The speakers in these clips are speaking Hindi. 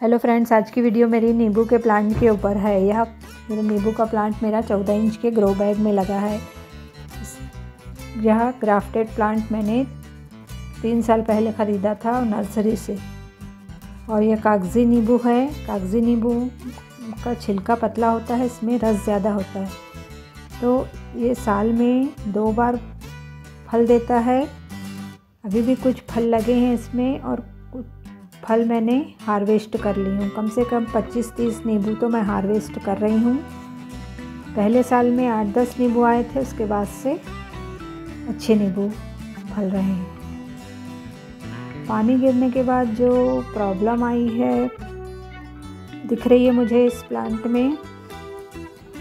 हेलो फ्रेंड्स आज की वीडियो मेरी नींबू के प्लांट के ऊपर है। यह मेरे नींबू का प्लांट मेरा चौदह इंच के ग्रो बैग में लगा है। यह ग्राफ्टेड प्लांट मैंने तीन साल पहले ख़रीदा था नर्सरी से। और यह कागज़ी नींबू है। कागज़ी नींबू का छिलका पतला होता है, इसमें रस ज़्यादा होता है। तो ये साल में दो बार फल देता है। अभी भी कुछ फल लगे हैं इसमें और फल मैंने हार्वेस्ट कर ली हूँ। कम से कम 25-30 नींबू तो मैं हार्वेस्ट कर रही हूँ। पहले साल में आठ दस नींबू आए थे, उसके बाद से अच्छे नींबू फल रहे हैं। पानी गिरने के बाद जो प्रॉब्लम आई है, दिख रही है मुझे इस प्लांट में,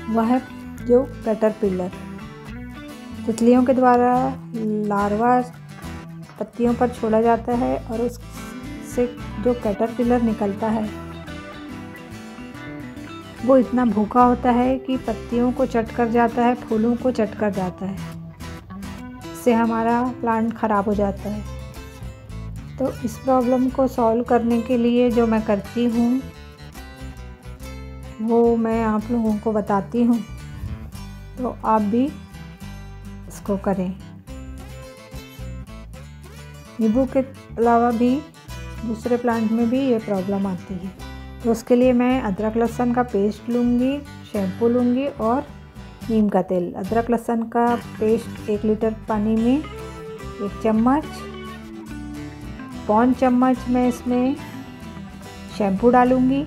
वह जो कैटर पिलर तितलियों के द्वारा लार्वा पत्तियों पर छोड़ा जाता है और उससे जो कैटरपिलर निकलता है, वो इतना भूखा होता है कि पत्तियों को चट कर जाता है, फूलों को चट कर जाता है इससे हमारा प्लांट ख़राब हो जाता है। तो इस प्रॉब्लम को सॉल्व करने के लिए जो मैं करती हूँ, वो मैं आप लोगों को बताती हूँ। तो आप भी इसको करें। नींबू के अलावा भी दूसरे प्लांट में भी ये प्रॉब्लम आती है। तो उसके लिए मैं अदरक लहसुन का पेस्ट लूँगी शैम्पू लूँगी और नीम का तेल। अदरक लहसुन का पेस्ट एक लीटर पानी में, एक चम्मच, पौन चम्मच मैं इसमें शैम्पू डालूँगी।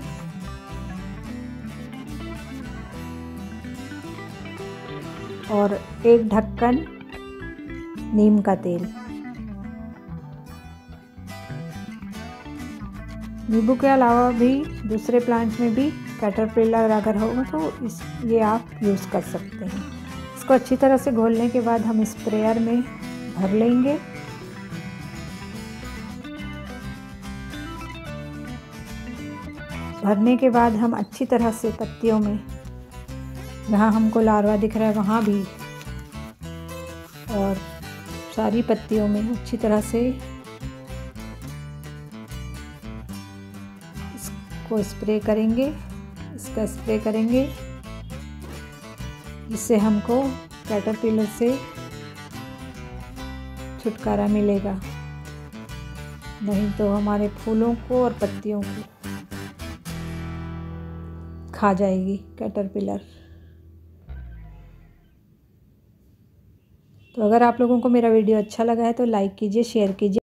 और एक ढक्कन नीम का तेल। नींबू के अलावा भी दूसरे प्लांट्स में भी कैटरपिलर अगर हो तो इस, ये आप यूज़ कर सकते हैं। इसको अच्छी तरह से घोलने के बाद हम स्प्रेयर में भर लेंगे। भरने के बाद हम अच्छी तरह से पत्तियों में, जहाँ हमको लार्वा दिख रहा है वहाँ भी, और सारी पत्तियों में अच्छी तरह से को स्प्रे करेंगे, इसका स्प्रे करेंगे। इससे हमको कैटरपिलर से छुटकारा मिलेगा। नहीं तो हमारे फूलों को और पत्तियों को खा जाएगी कैटरपिलर तो अगर आप लोगों को मेरा वीडियो अच्छा लगा है तो लाइक कीजिए शेयर कीजिए।